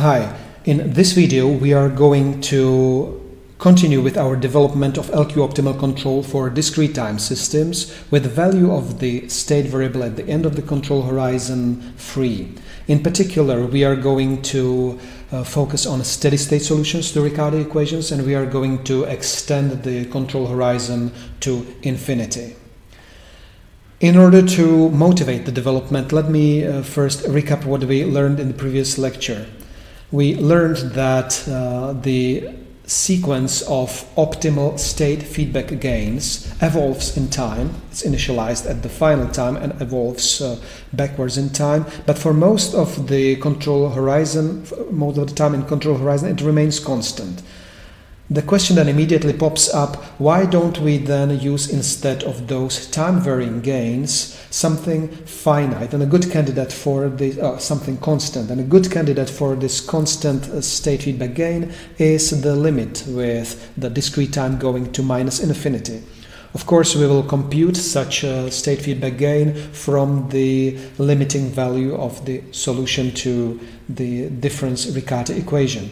Hi, in this video we are going to continue with our development of LQ optimal control for discrete time systems with the value of the state variable at the end of the control horizon free. In particular, we are going to uh, focus on steady state solutions to Riccati equations and we are going to extend the control horizon to infinity. In order to motivate the development, let me uh, first recap what we learned in the previous lecture. We learned that uh, the sequence of optimal state feedback gains evolves in time. It's initialized at the final time and evolves uh, backwards in time. But for most of the control horizon, most of the time in control horizon, it remains constant. The question then immediately pops up why don't we then use instead of those time varying gains something finite and a good candidate for this uh, something constant and a good candidate for this constant uh, state feedback gain is the limit with the discrete time going to minus infinity. Of course, we will compute such a state feedback gain from the limiting value of the solution to the difference Riccati equation.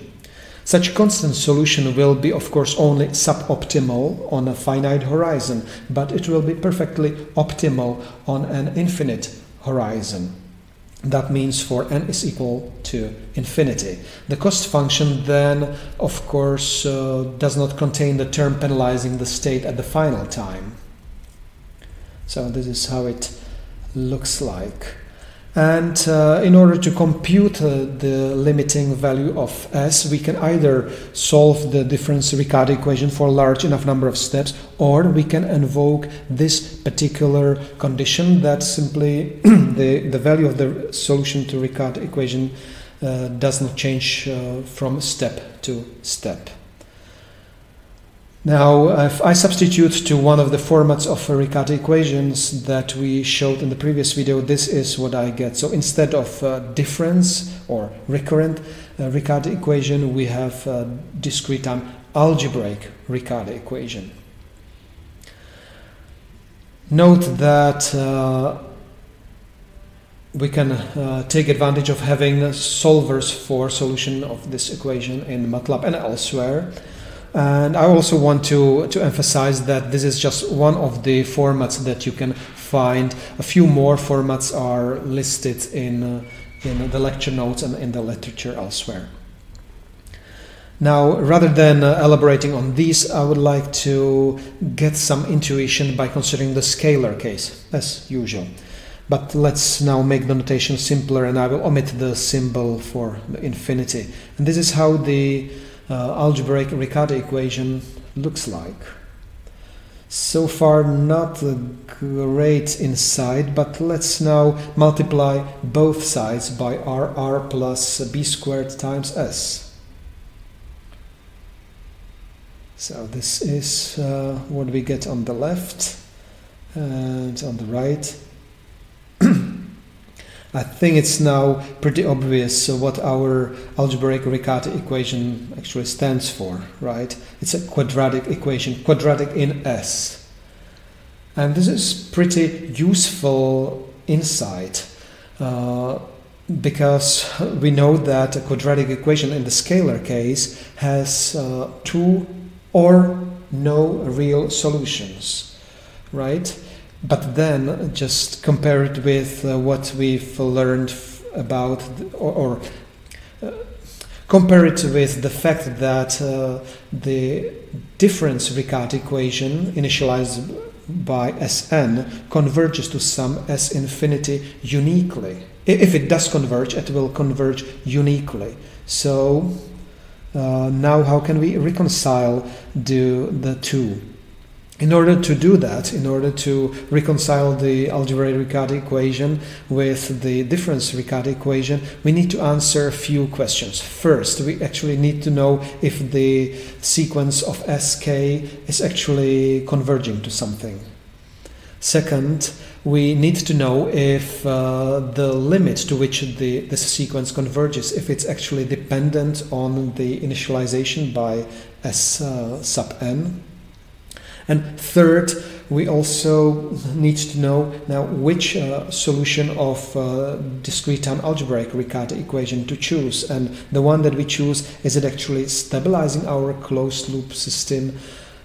Such constant solution will be, of course, only suboptimal on a finite horizon, but it will be perfectly optimal on an infinite horizon. That means for n is equal to infinity. The cost function then, of course, uh, does not contain the term penalizing the state at the final time. So this is how it looks like. And uh, in order to compute uh, the limiting value of s, we can either solve the difference Riccati equation for a large enough number of steps, or we can invoke this particular condition that simply the, the value of the solution to Riccati equation uh, does not change uh, from step to step. Now, if I substitute to one of the formats of Riccati equations that we showed in the previous video, this is what I get. So instead of uh, difference or recurrent uh, Riccati equation, we have uh, discrete time algebraic Riccati equation. Note that uh, we can uh, take advantage of having solvers for solution of this equation in MATLAB and elsewhere. And I also want to, to emphasize that this is just one of the formats that you can find. A few more formats are listed in, uh, in the lecture notes and in the literature elsewhere. Now, rather than uh, elaborating on these, I would like to get some intuition by considering the scalar case, as usual. But let's now make the notation simpler and I will omit the symbol for infinity. And this is how the uh, algebraic Riccati equation looks like. So far not a great insight, but let's now multiply both sides by rr plus b squared times s. So this is uh, what we get on the left and on the right. I think it's now pretty obvious what our algebraic Riccati equation actually stands for, right? It's a quadratic equation, quadratic in S. And this is pretty useful insight uh, because we know that a quadratic equation in the scalar case has uh, two or no real solutions, right? But then just compare it with uh, what we've learned about or, or uh, compare it with the fact that uh, the difference Riccati equation initialized by Sn converges to some S infinity uniquely. If it does converge, it will converge uniquely. So uh, now how can we reconcile the, the two? In order to do that, in order to reconcile the algebraic Riccati equation with the difference Riccati equation, we need to answer a few questions. First, we actually need to know if the sequence of sk is actually converging to something. Second, we need to know if uh, the limit to which the, this sequence converges, if it's actually dependent on the initialization by s uh, sub n and third, we also need to know now which uh, solution of uh, discrete time algebraic Riccati equation to choose. And the one that we choose, is it actually stabilizing our closed loop system?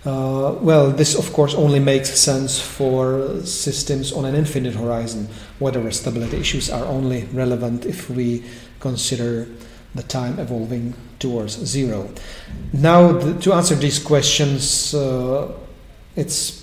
Uh, well, this of course only makes sense for systems on an infinite horizon, where stability issues are only relevant if we consider the time evolving towards zero. Now, the, to answer these questions, uh, it's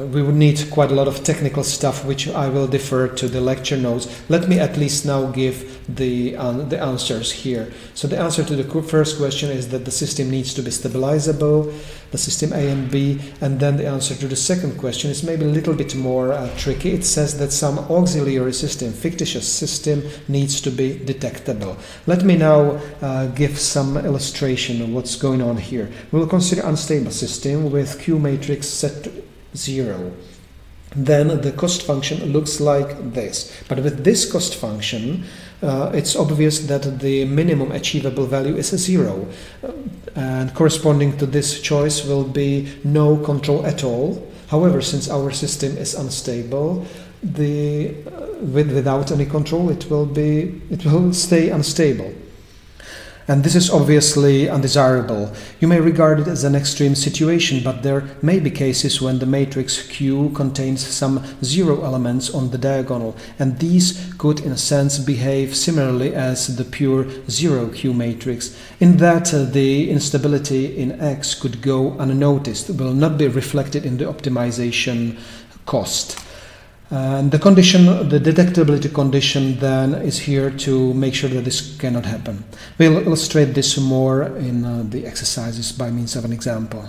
uh, we would need quite a lot of technical stuff, which I will defer to the lecture notes. Let me at least now give the, the answers here. So the answer to the first question is that the system needs to be stabilizable, the system A and B, and then the answer to the second question is maybe a little bit more uh, tricky. It says that some auxiliary system, fictitious system, needs to be detectable. Let me now uh, give some illustration of what's going on here. We'll consider unstable system with Q matrix set 0 then the cost function looks like this. But with this cost function, uh, it's obvious that the minimum achievable value is a zero. And corresponding to this choice will be no control at all. However, since our system is unstable, the, uh, with, without any control, it will, be, it will stay unstable. And this is obviously undesirable. You may regard it as an extreme situation, but there may be cases when the matrix Q contains some zero elements on the diagonal, and these could, in a sense, behave similarly as the pure zero Q matrix, in that uh, the instability in X could go unnoticed, will not be reflected in the optimization cost. And the condition, the detectability condition then is here to make sure that this cannot happen. We'll illustrate this more in uh, the exercises by means of an example.